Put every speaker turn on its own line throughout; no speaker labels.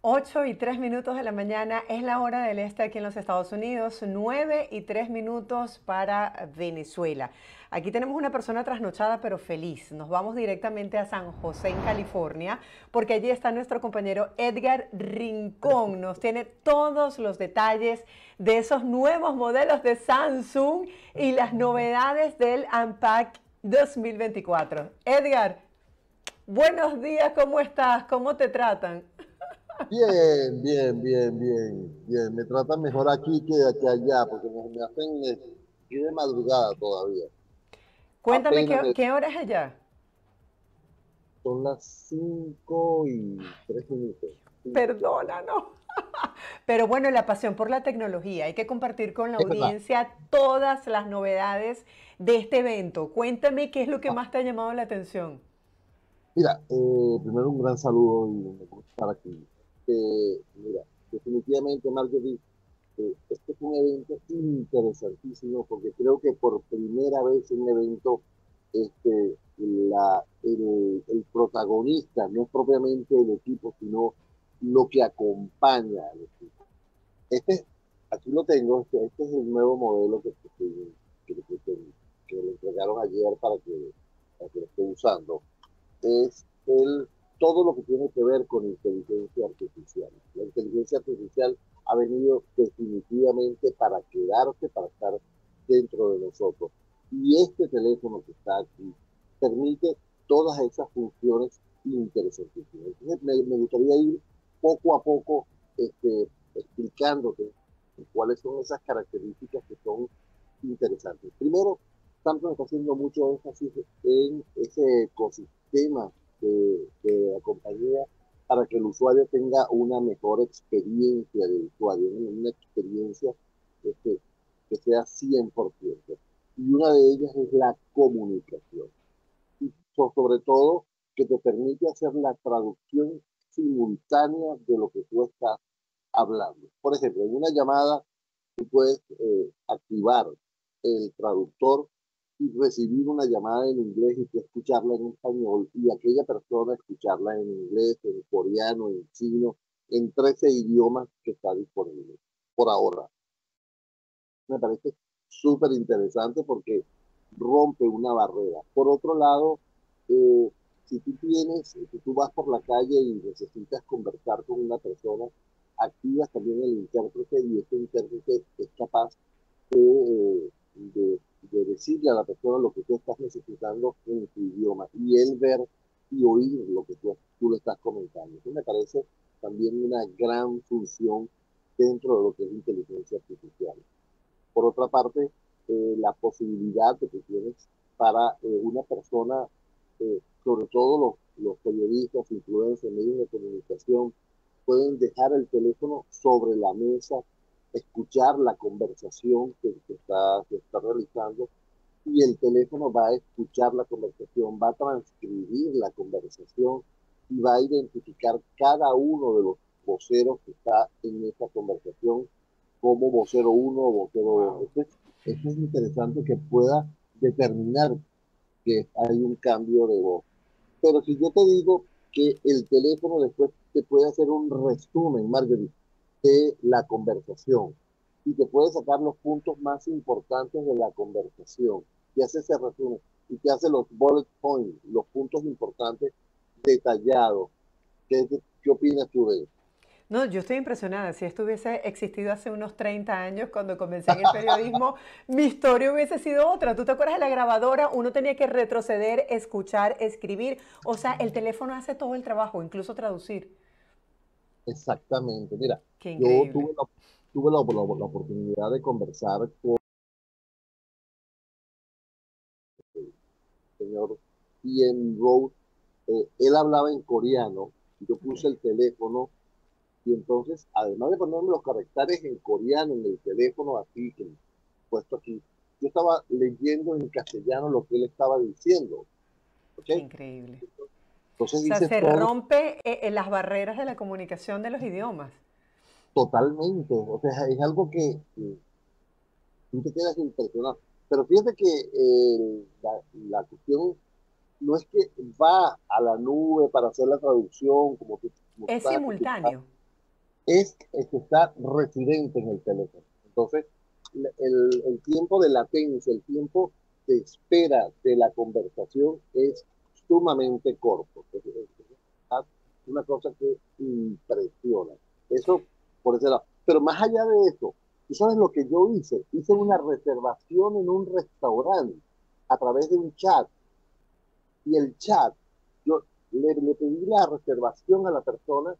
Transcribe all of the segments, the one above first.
8 y 3 minutos de la mañana es la hora del este aquí en los Estados Unidos, 9 y 3 minutos para Venezuela. Aquí tenemos una persona trasnochada pero feliz. Nos vamos directamente a San José, en California, porque allí está nuestro compañero Edgar Rincón. Nos tiene todos los detalles de esos nuevos modelos de Samsung y las novedades del Unpack 2024. Edgar, buenos días, ¿cómo estás? ¿Cómo te tratan?
Bien, bien, bien, bien, bien. Me tratan mejor aquí que, que allá, porque me, hacen eh, ir de madrugada todavía.
Cuéntame, ¿qué, ¿qué, hora es allá?
Son las 5 y 3 minutos.
Perdónanos. Pero bueno, la pasión por la tecnología. Hay que compartir con la audiencia todas las novedades de este evento. Cuéntame qué es lo que ah. más te ha llamado la atención.
Mira, eh, primero un gran saludo y me gusta estar aquí mira, definitivamente, Marjorie, eh, este es un evento interesantísimo porque creo que por primera vez en un evento este, la, el, protagonista no es propiamente el equipo, sino lo que acompaña al equipo. Este, aquí lo tengo, este, este es el nuevo modelo que, que, que, le entregaron ayer para que, para que lo esté usando. Es el todo lo que tiene que ver con inteligencia artificial. La inteligencia artificial ha venido definitivamente para quedarse, para estar dentro de nosotros. Y este teléfono que está aquí permite todas esas funciones interesantísimas. Entonces, me, gustaría ir poco a poco este, explicándote cuáles son esas características que son interesantes. Primero, Samsung está haciendo mucho énfasis en ese ecosistema de, la compañía para que el usuario tenga una mejor experiencia de usuario, una experiencia este, que sea 100%. Y una de ellas es la comunicación. Sobre todo que te permite hacer la traducción simultánea de lo que tú estás hablando. Por ejemplo, en una llamada tú puedes eh, activar el traductor y recibir una llamada en inglés y escucharla en español y aquella persona escucharla en inglés, en coreano, en chino, en 13 idiomas que está disponible por ahora. Me parece súper interesante porque rompe una barrera. Por otro lado, eh, si tú tienes, si tú vas por la calle y necesitas conversar con una persona, activas también el intérprete y este intérprete es capaz de, eh, de de decirle a la persona lo que tú estás necesitando en tu idioma y él ver y oír lo que tú, tú le estás comentando. Eso me parece también una gran función dentro de lo que es inteligencia artificial. Por otra parte, eh, la posibilidad que tienes para eh, una persona, eh, sobre todo los, los periodistas, influencers, medios de comunicación, pueden dejar el teléfono sobre la mesa escuchar la conversación que, está, está realizando y el teléfono va a escuchar la conversación, va a transcribir la conversación y va a identificar cada uno de los voceros que está en esa conversación como vocero 1 o vocero 2. es interesante que pueda determinar que hay un cambio de voz. Pero si yo te digo que el teléfono después te puede hacer un resumen, Marjorie, de la conversación y te puede sacar los puntos más importantes de la conversación. Y hace ese resumen y te hace los bullet points, los puntos importantes detallados. ¿Qué, qué opinas tú de eso?
No, yo estoy impresionada. Si esto hubiese existido hace unos 30 años, cuando comencé en el periodismo, mi historia hubiese sido otra. ¿Tú te acuerdas de la grabadora? Uno tenía que retroceder, escuchar, escribir. O sea, el teléfono hace todo el trabajo, incluso traducir.
Exactamente. Mira, yo tuve, la, tuve la, oportunidad de conversar con el señor Ian Road. Eh, él hablaba en coreano. Yo puse el teléfono y entonces, además de ponerme los caracteres en coreano en el teléfono aquí, puesto aquí, yo estaba leyendo en castellano lo que él estaba diciendo.
Increíble o sea, se rompe eh, eh, las barreras de la comunicación de los idiomas.
Totalmente, o sea, es algo que, tú te quedas impresionado. Pero fíjate que eh, la, cuestión no es que va a la nube para hacer la traducción, como
Es simultáneo.
es, que está residente en el teléfono. Entonces, el, el tiempo de latencia, el tiempo de espera de la conversación es sumamente corto. Es, una cosa que impresiona. Eso por ese lado. Pero más allá de eso, ¿tú sabes lo que yo hice? Hice una reservación en un restaurante a través de un chat. Y el chat, yo le, le pedí la reservación a la persona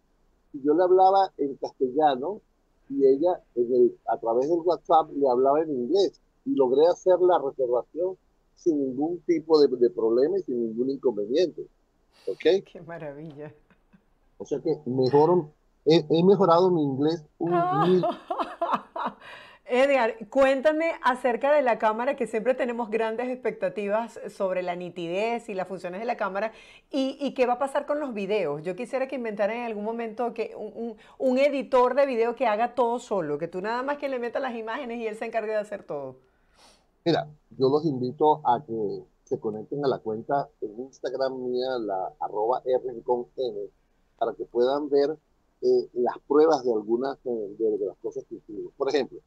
y yo le hablaba en castellano y ella en el, a través del WhatsApp le hablaba en inglés y logré hacer la reservación sin ningún tipo de, de problema y sin ningún inconveniente. ¿Ok?
Qué maravilla.
O sea que he, he mejorado mi inglés un,
Edgar, cuéntame acerca de la cámara, que siempre tenemos grandes expectativas sobre la nitidez y las funciones de la cámara, y, qué va a pasar con los videos. Yo quisiera que inventaran en algún momento que un, editor de video que haga todo solo, que tú nada más que le metas las imágenes y él se encargue de hacer todo.
Mira, yo los invito a que se conecten a la cuenta en Instagram mía, la arroba N, para que puedan ver eh, las pruebas de algunas de, de las cosas que hicimos. Por ejemplo,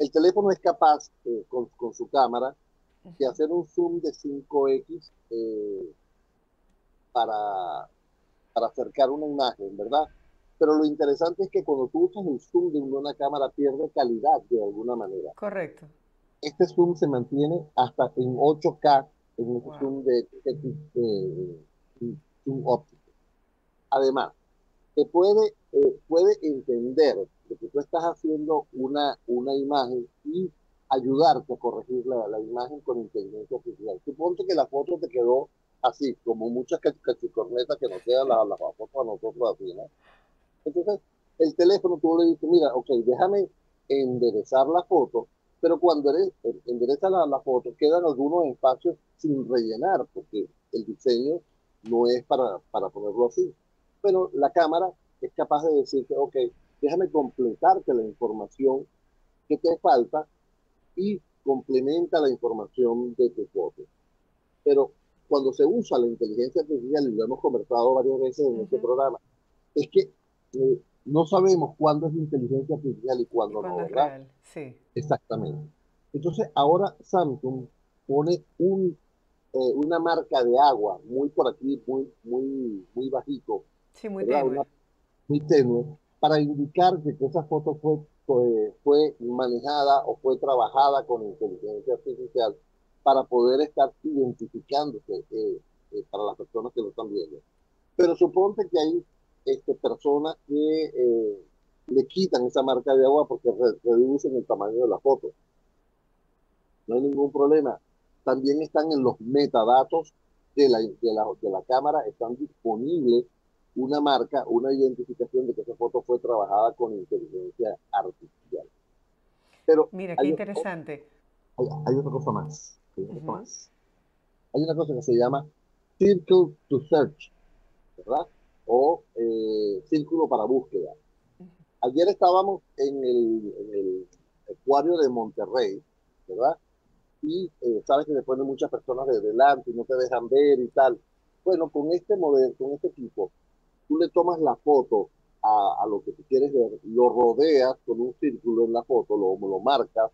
el teléfono es capaz, eh, con, su cámara, de hacer un zoom de 5X eh, para, para acercar una imagen, ¿verdad? Pero lo interesante es que cuando tú usas el zoom de una cámara pierde calidad de alguna manera.
Correcto.
Este zoom se mantiene hasta en 8K en un zoom de, zoom óptico. Además, se puede, eh, puede entender que tú estás haciendo una, una imagen y ayudarte a corregir la, la imagen con inteligencia artificial. Suponte que la foto te quedó así, como muchas cachicornetas que nos quedan las la fotos a nosotros así, ¿no? Entonces, el teléfono tú le dices, mira, ok, déjame enderezar la foto, pero cuando endereza la, la foto, quedan algunos espacios sin rellenar, porque el diseño no es para, para ponerlo así. Pero la cámara es capaz de decirte, ok, déjame completarte la información que te falta y complementa la información de tu foto. Pero cuando se usa la inteligencia artificial, y lo hemos conversado varias veces en este programa, es que eh, no sabemos cuándo es inteligencia artificial y cuándo, no, ¿verdad?
Sí.
Exactamente. Entonces, ahora Samsung pone un, eh, una marca de agua muy por aquí, muy, muy, muy bajito.
Sí, muy tenue.
muy tenue, para indicar que esa foto fue, fue, manejada o fue trabajada con inteligencia artificial para poder estar identificándose eh, eh, para las personas que lo están viendo. Pero suponte que hay este, personas que eh, le quitan esa marca de agua porque reducen el tamaño de la foto. No hay ningún problema. También están en los metadatos de la, de la, de la cámara, están disponibles una marca, una identificación de que esa foto fue trabajada con inteligencia artificial. Pero
Mira, qué interesante.
Hay, otra cosa más. Hay, una cosa que se llama Circle to Search, ¿verdad? O eh, círculo para búsqueda. Ayer estábamos en el, en el acuario de Monterrey, ¿verdad? Y eh, sabes que se ponen muchas personas de delante y no te dejan ver y tal. Bueno, con este modelo, con este equipo, tú le tomas la foto a, lo que tú quieres ver, lo rodeas con un círculo en la foto, lo, lo marcas,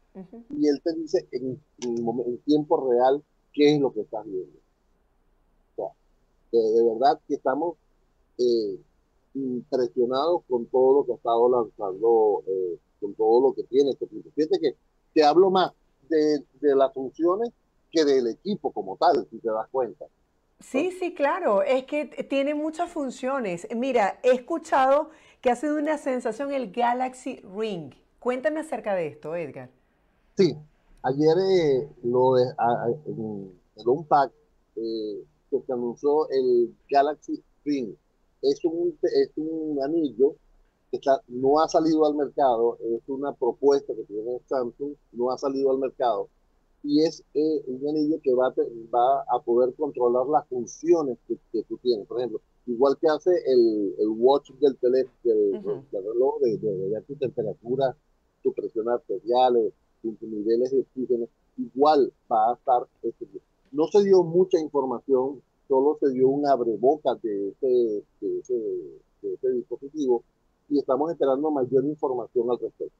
y él te dice en, en, tiempo real qué es lo que estás viendo. O sea, de, verdad que estamos eh, impresionados con todo lo que ha estado lanzando, eh, con todo lo que tiene este Fíjate que te hablo más de, de las funciones que del equipo como tal, si te das cuenta.
Sí, sí, claro, es que tiene muchas funciones. Mira, he escuchado que ha sido una sensación el Galaxy Ring. Cuéntame acerca de esto, Edgar.
Sí, ayer eh, lo de, en el Unpack eh, se anunció el Galaxy Ring. Es un, es un anillo que está, no ha salido al mercado, es una propuesta que tiene Samsung, no ha salido al mercado y es eh, un anillo que va a, va a poder controlar las funciones que, que, tú tienes. Por ejemplo, igual que hace el, el watch del teléfono, del, reloj, de, de, ver tu temperatura, tu presión arterial, tus niveles de oxígeno, igual va a estar. Este, no se dio mucha información, solo se dio un abreboca de ese, de ese, de ese dispositivo, y estamos esperando mayor información al respecto.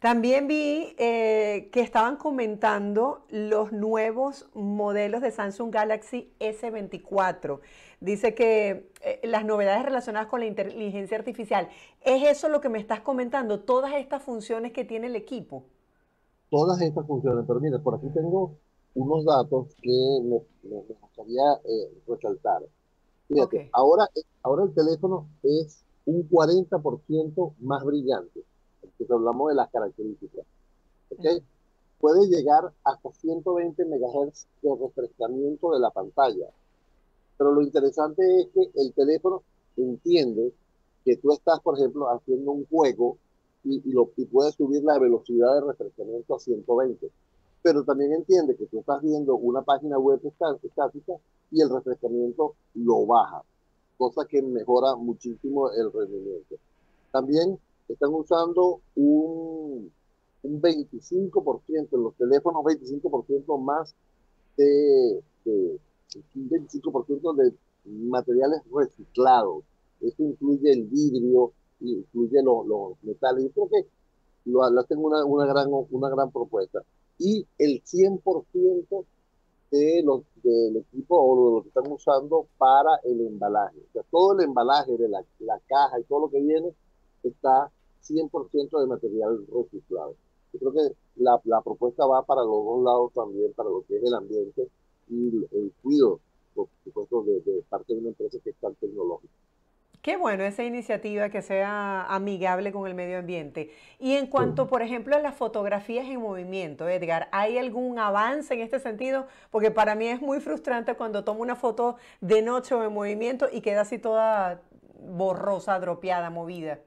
También vi eh, que estaban comentando los nuevos modelos de Samsung Galaxy S24. Dice que eh, las novedades relacionadas con la inteligencia artificial. ¿Es eso lo que me estás comentando? Todas estas funciones que tiene el equipo.
Todas estas funciones, pero mira, por aquí tengo unos datos que me, gustaría eh, resaltar. Fíjate, ahora, ahora el teléfono es un 40% más brillante si hablamos de las características. ¿okay? Puede llegar hasta 120 MHz de refrescamiento de la pantalla. Pero lo interesante es que el teléfono entiende que tú estás, por ejemplo, haciendo un juego y, lo, y puedes subir la velocidad de refrescamiento a 120. Pero también entiende que tú estás viendo una página web estática y el refrescamiento lo baja, cosa que mejora muchísimo el rendimiento. También están usando un, un 25% en los teléfonos, 25% más de, de, un 25% de materiales reciclados. Eso incluye el vidrio, incluye los, los metales. Yo creo que lo, tengo una, una, gran, una gran propuesta. Y el 100% de los, del equipo o de lo que están usando para el embalaje. O sea, todo el embalaje de la, la caja y todo lo que viene está 100% de material reciclado. Yo creo que la, la, propuesta va para los dos lados también, para lo que es el ambiente y el, cuidado, por supuesto, de, de, parte de una empresa que es tan tecnológica.
Qué bueno esa iniciativa que sea amigable con el medio ambiente. Y en cuanto, por ejemplo, a las fotografías en movimiento, Edgar, ¿hay algún avance en este sentido? Porque para mí es muy frustrante cuando tomo una foto de noche o en movimiento y queda así toda borrosa, dropeada, movida.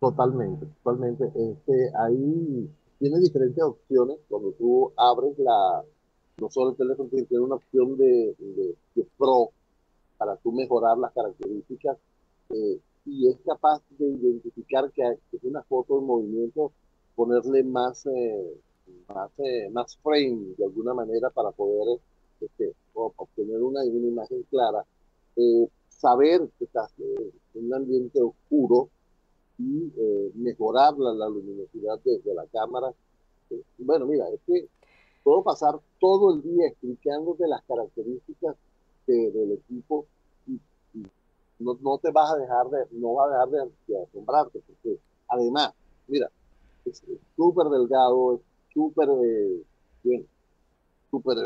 Totalmente, totalmente. Este, ahí tiene diferentes opciones. Cuando tú abres la, no solo el teléfono, tiene una opción de, de, Pro para tú mejorar las características eh, y es capaz de identificar que, es una foto en movimiento, ponerle más, eh, más, eh, más frame de alguna manera para poder este, obtener una, una imagen clara. saber que estás en un ambiente oscuro y eh, mejorar la, luminosidad de, la cámara. Eh, bueno, mira, es que puedo pasar todo el día explicándote las características del equipo no, no, te vas a dejar de, no va a dejar de, asombrarte, porque además, mira, es súper delgado, es súper eh, bien, súper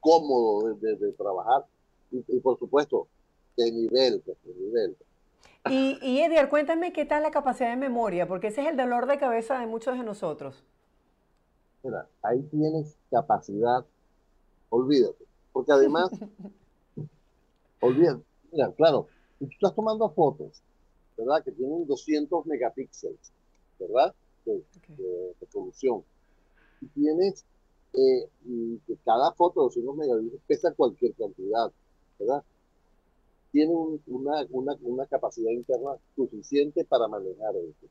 cómodo de, trabajar y, y, por supuesto, de nivel, de nivel.
Y, y Edgar, cuéntame qué tal la capacidad de memoria, porque ese es el dolor de cabeza de muchos de nosotros.
Mira, ahí tienes capacidad, olvídate, porque además, olvídate, mira, claro, tú estás tomando fotos, ¿verdad? Que tienen 200 megapíxeles, ¿verdad? De, resolución. Y tienes eh, que cada foto de 200 megapíxeles pesa cualquier cantidad, ¿verdad? tiene una, una, una, capacidad interna suficiente para manejar eso.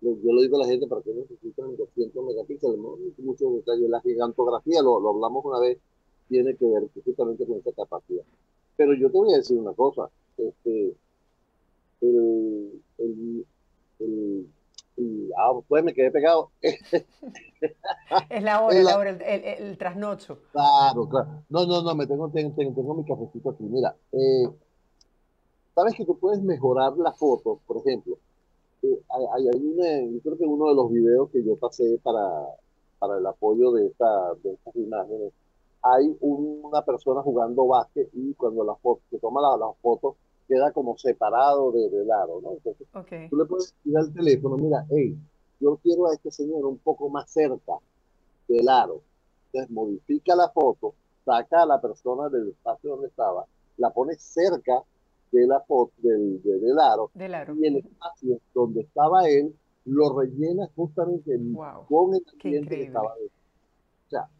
Yo le digo a la gente, ¿para qué necesitan 200 megapíxeles? No, muchos detalles. La gigantografía, lo, lo, hablamos una vez, tiene que ver justamente con esa capacidad. Pero yo te voy a decir una cosa. Este, el, el, el, ah, pues me quedé pegado.
es la hora, la, hora, el, trasnocho.
Claro, claro. No, no, no, me tengo, tengo, tengo mi cafecito aquí. Mira, eh, sabes que tú puedes mejorar la foto, por ejemplo. Eh, hay, hay una, yo creo que uno de los videos que yo pasé para, para el apoyo de, esta, de estas imágenes, hay una persona jugando básquet y cuando la foto, se toma la, la foto, queda como separado de, del aro, ¿no? Entonces, tú le puedes decir al teléfono, mira, hey, yo quiero a este señor un poco más cerca del aro. Entonces, modifica la foto, saca a la persona del espacio donde estaba, la pone cerca de la foto del, del, aro, y el espacio donde estaba él lo rellena justamente con el cliente que estaba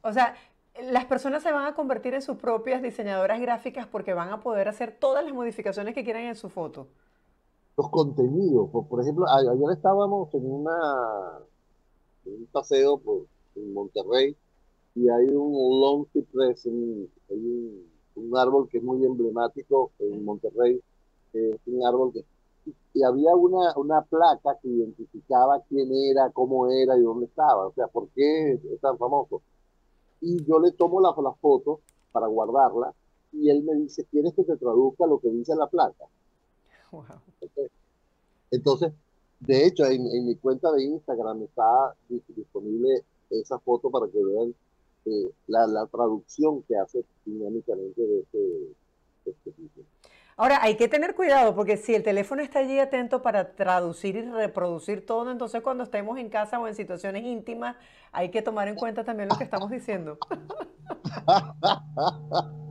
O sea, las personas se van a convertir en sus propias diseñadoras gráficas porque van a poder hacer todas las modificaciones que quieran en su foto.
Los contenidos, por, ejemplo, ayer estábamos en una un paseo por, en Monterrey y hay un long cypress, hay un un árbol que es muy emblemático en Monterrey, es un árbol que y había una, una placa que identificaba quién era, cómo era y dónde estaba, o sea, por qué es tan famoso. Y yo le tomo la, la foto para guardarla y él me dice, ¿quieres que te traduzca lo que dice la placa? Entonces, de hecho, en, mi cuenta de Instagram está disponible esa foto para que vean eh, la, la, traducción que hace dinámicamente de este, de este
Ahora, hay que tener cuidado porque si el teléfono está allí atento para traducir y reproducir todo, entonces cuando estemos en casa o en situaciones íntimas, hay que tomar en cuenta también lo que estamos diciendo.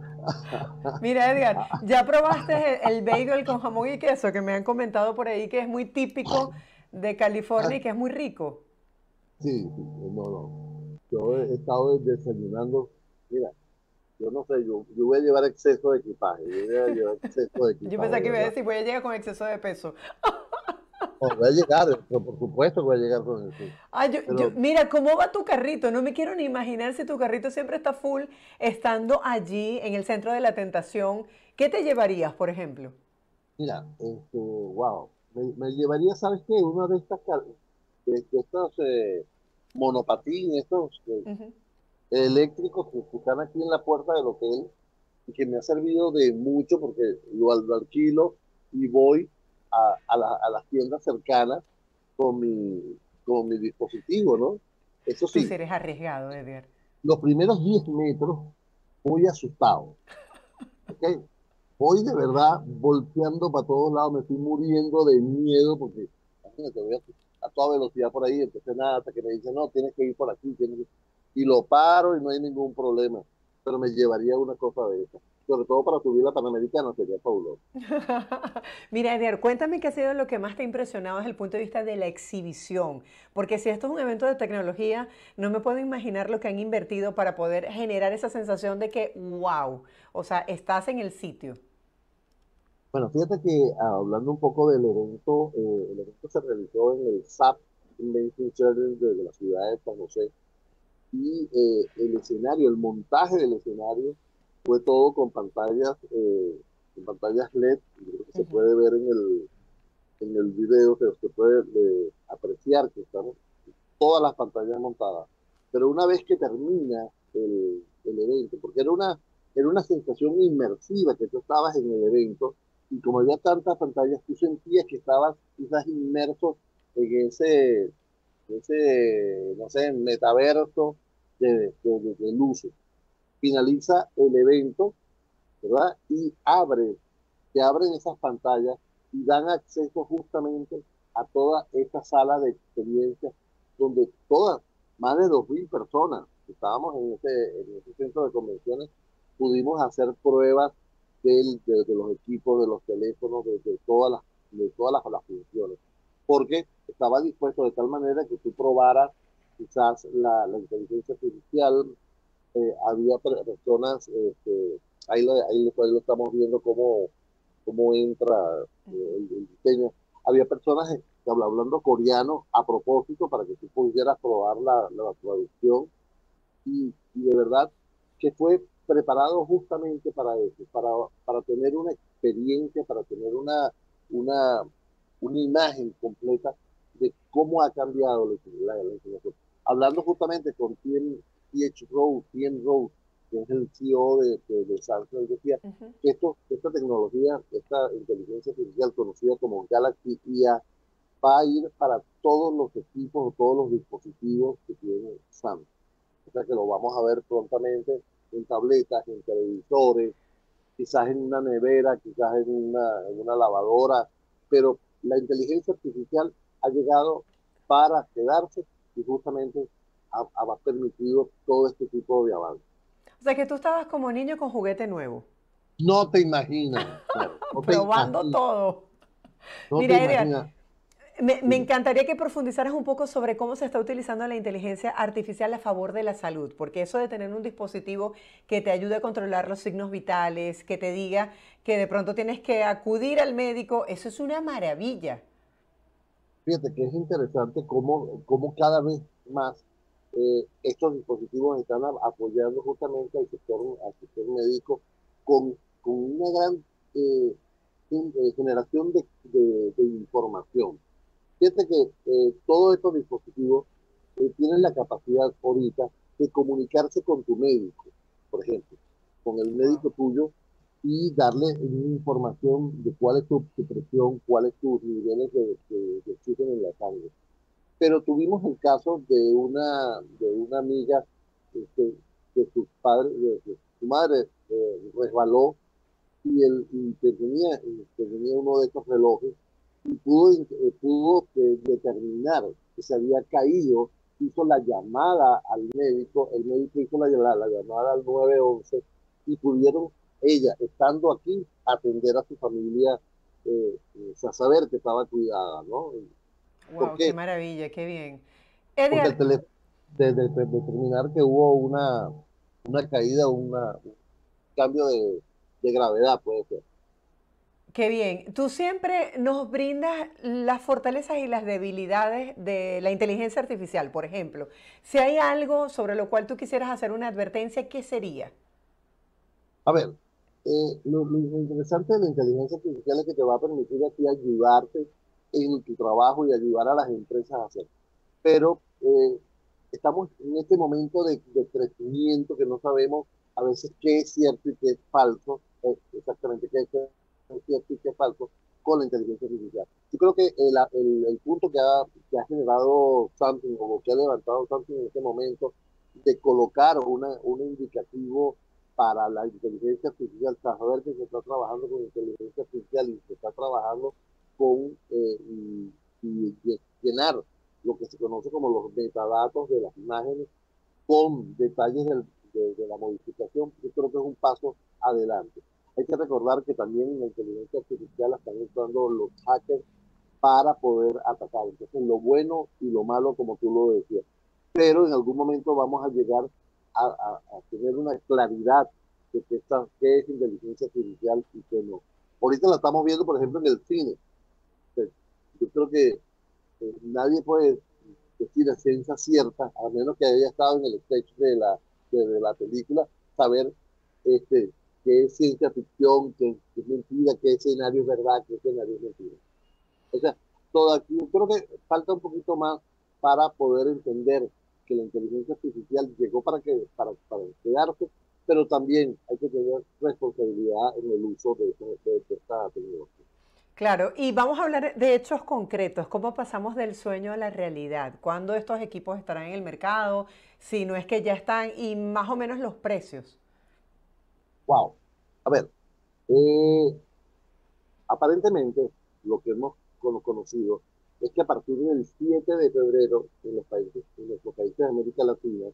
Mira, Edgar, ¿ya probaste el, bagel con jamón y queso que me han comentado por ahí que es muy típico de California y que es muy rico?
Sí, no, no. Yo he estado desayunando, mira, yo no sé, yo, yo voy a llevar exceso de equipaje. Yo voy a llevar exceso de equipaje.
Yo pensé que iba a decir, voy a llegar con exceso de peso.
voy a llegar, por supuesto que voy a llegar con eso.
Ah, yo, mira, ¿cómo va tu carrito? No me quiero ni imaginar si tu carrito siempre está full estando allí en el centro de la tentación. ¿Qué te llevarías, por ejemplo?
Mira, este, wow, me, llevaría, ¿sabes qué? Una de estas, de, estos eh, monopatines, estos eléctricos que están aquí en la puerta del hotel y que me ha servido de mucho porque lo, alquilo y voy a, a, las tiendas cercanas con mi, con mi dispositivo, ¿no?
Eso sí. Tú eres arriesgado, Edgar.
Los primeros 10 metros voy asustado. ¿okay? Voy de verdad volteando para todos lados, me estoy muriendo de miedo porque imagínate, voy a, a toda velocidad por ahí, entonces nada, hasta que me dicen, no, tienes que ir por aquí, tienes que y lo paro y no hay ningún problema. Pero me llevaría una cosa de esa. Sobre todo para subir la Panamericana sería Paulo.
Mira, Edgar, cuéntame qué ha sido lo que más te ha impresionado desde el punto de vista de la exhibición. Porque si esto es un evento de tecnología, no me puedo imaginar lo que han invertido para poder generar esa sensación de que, wow, o sea, estás en el sitio.
Bueno, fíjate que ah, hablando un poco del evento, eh, el evento se realizó en el SAP Invention Challenge de la ciudad de San José y eh, el escenario, el montaje del escenario fue todo con pantallas, eh, pantallas LED, que se puede ver en el, en el video, que se puede eh, apreciar que están todas las pantallas montadas. Pero una vez que termina el, el, evento, porque era una, era una sensación inmersiva que tú estabas en el evento, y como había tantas pantallas, tú sentías que estabas quizás inmerso en ese, ese no sé, metaverso de, del uso. Finaliza el evento, ¿verdad? Y abre, se abren esas pantallas y dan acceso justamente a toda esta sala de experiencias donde todas, más de 2.000 personas que estábamos en ese, en ese centro de convenciones, pudimos hacer pruebas de, los equipos, de los teléfonos, de, todas, las, de todas las, las funciones. Porque estaba dispuesto de tal manera que tú probaras quizás la, la inteligencia artificial, eh, había personas, este, ahí, lo, ahí, lo, estamos viendo cómo, cómo entra eh, el, diseño, había personas que hablando coreano a propósito para que tú pudieras probar la, la traducción. Y, y, de verdad que fue preparado justamente para eso, para, para tener una experiencia, para tener una, una, una imagen completa de cómo ha cambiado la, la, Hablando justamente con Tien T.H. Rose, Tien Rose, que es el CEO de, de, Samsung, decía que esto, esta tecnología, esta inteligencia artificial conocida como Galaxy IA, va a ir para todos los equipos o todos los dispositivos que tiene Samsung. O sea que lo vamos a ver prontamente en tabletas, en televisores, quizás en una nevera, quizás en una, en una lavadora, pero la inteligencia artificial ha llegado para quedarse y justamente ha, permitido todo este tipo de avances.
O sea que tú estabas como niño con juguete nuevo.
No te imaginas.
Probando todo. Mira, me, me, encantaría que profundizaras un poco sobre cómo se está utilizando la inteligencia artificial a favor de la salud, porque eso de tener un dispositivo que te ayude a controlar los signos vitales, que te diga que de pronto tienes que acudir al médico, eso es una maravilla.
Fíjate que es interesante cómo, cómo cada vez más eh, estos dispositivos están apoyando justamente al sector, al sector médico con, con una gran eh, eh, generación de, información. Fíjate que eh, todos estos dispositivos tienen la capacidad ahorita de comunicarse con tu médico, por ejemplo, con el médico tuyo y darle información de cuál es tu, presión, cuáles tus niveles de, de, oxígeno en la sangre. Pero tuvimos el caso de una, de una amiga este, que su padre, de, su madre eh, resbaló y, el, tenía, tenía uno de estos relojes y pudo, eh, pudo eh, determinar que se había caído, hizo la llamada al médico, el médico hizo la, la, llamada al 911 y pudieron ella, estando aquí, atender a su familia, eh, a saber que estaba cuidada, ¿no?
Wow, qué maravilla, qué bien.
de, determinar que hubo una, una caída, una, un cambio de, de gravedad, puede ser.
Qué bien. Tú siempre nos brindas las fortalezas y las debilidades de la inteligencia artificial, por ejemplo. Si hay algo sobre lo cual tú quisieras hacer una advertencia, ¿qué sería?
A ver, eh, lo, interesante de la inteligencia artificial es que te va a permitir a ti ayudarte en tu trabajo y ayudar a las empresas a hacer. Pero eh, estamos en este momento de, de, crecimiento que no sabemos a veces qué es cierto y qué es falso, eh, exactamente qué es cierto y qué es falso con la inteligencia artificial. Yo creo que el, el, el punto que ha, que ha generado Samsung o que ha levantado Samsung en este momento de colocar una, un indicativo para la inteligencia artificial, saber que se está trabajando con inteligencia artificial y se está trabajando con eh, y, llenar lo que se conoce como los metadatos de las imágenes con detalles de, de, la modificación, yo creo que es un paso adelante. Hay que recordar que también en la inteligencia artificial están usando los hackers para poder atacar. Entonces, lo bueno y lo malo, como tú lo decías. Pero en algún momento vamos a llegar a, tener una claridad de qué, está, qué es inteligencia artificial y qué no. Ahorita la estamos viendo, por ejemplo, en el cine. Yo creo que eh, nadie puede decir a ciencia cierta, a menos que haya estado en el sketch de la, de, la película, saber este, qué es ciencia ficción, qué, es mentira, qué escenario es verdad, qué escenario es mentira. O sea, todo aquí, yo creo que falta un poquito más para poder entender que la inteligencia artificial llegó para, que, para, para quedarse, pero también hay que tener responsabilidad en el uso de, esta tecnología.
Claro, y vamos a hablar de hechos concretos, cómo pasamos del sueño a la realidad, cuándo estos equipos estarán en el mercado, si no es que ya están, y más o menos los precios.
Wow, a ver, eh, aparentemente lo que hemos conocido es que a partir del 7 de febrero en los países, en los países de América Latina,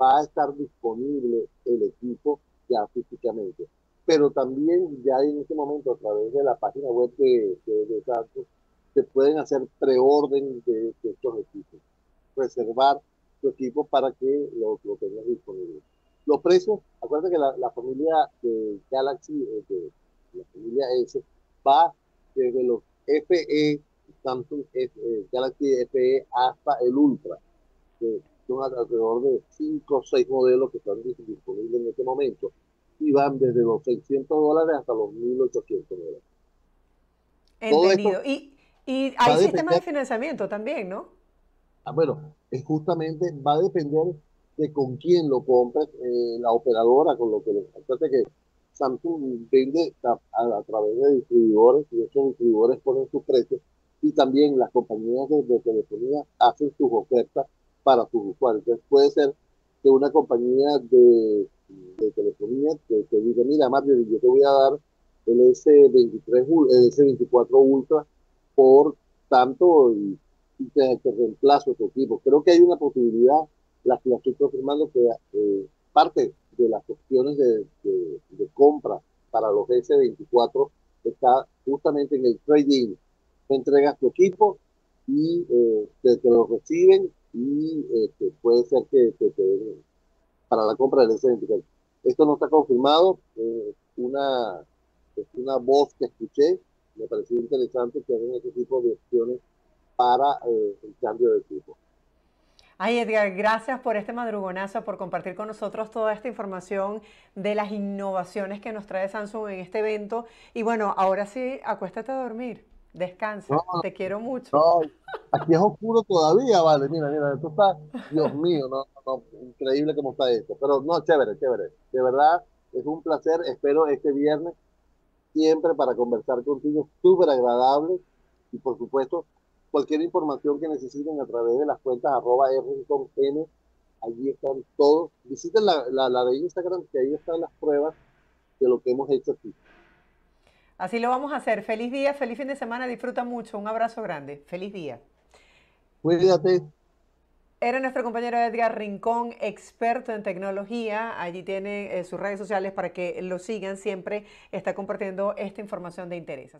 va a estar disponible el equipo ya físicamente. Pero también ya en este momento a través de la página web de, de, se pueden hacer preorden de, de, estos equipos. Reservar tu equipo para que lo, lo tengas disponible. Los precios, acuérdate que la, la familia de Galaxy, eh, de, la familia S, va desde los FE Samsung eh, Galaxy FE hasta el Ultra, que son alrededor de 5 o 6 modelos que están disponibles en este momento y van desde los 600 dólares hasta los 1800 dólares.
Entendido. Y, y hay sistemas de financiamiento también, ¿no?
Ah, bueno, es justamente va a depender de con quién lo compres, eh, la operadora, con lo que le. Fíjate que Samsung vende a, a, través de distribuidores y esos distribuidores ponen sus precios y también las compañías de, telefonía hacen sus ofertas para sus usuarios. Entonces puede ser que una compañía de, telefonía te, diga, mira Mario, yo te voy a dar el S23, el S24 Ultra por tanto y, te, reemplazo tu equipo. Creo que hay una posibilidad, la que la estoy confirmando, que eh, parte de las opciones de compra para los S24 está justamente en el trading entregas tu equipo y eh, te, lo reciben y este, puede ser que, te para la compra del s Esto no está confirmado, eh, una, es una voz que escuché, me pareció interesante que hagan ese tipo de opciones para eh, el cambio de equipo.
Ay, Edgar, gracias por este madrugonazo, por compartir con nosotros toda esta información de las innovaciones que nos trae Samsung en este evento. Y bueno, ahora sí, acuéstate a dormir, descansa, te quiero mucho.
No, aquí es oscuro todavía, vale, mira, mira, esto está, Dios mío, no, no, increíble cómo está esto. Pero no, chévere, chévere. De verdad, es un placer, espero este viernes siempre para conversar contigo, súper agradable y por supuesto cualquier información que necesiten a través de las cuentas arroba N, allí están todos. Visiten la, la, de Instagram, que ahí están las pruebas de lo que hemos hecho aquí.
Así lo vamos a hacer. Feliz día, feliz fin de semana, disfruta mucho. Un abrazo grande. Feliz día.
Cuídate.
Era nuestro compañero Edgar Rincón, experto en tecnología. Allí tiene eh, sus redes sociales para que lo sigan. Siempre está compartiendo esta información de interés.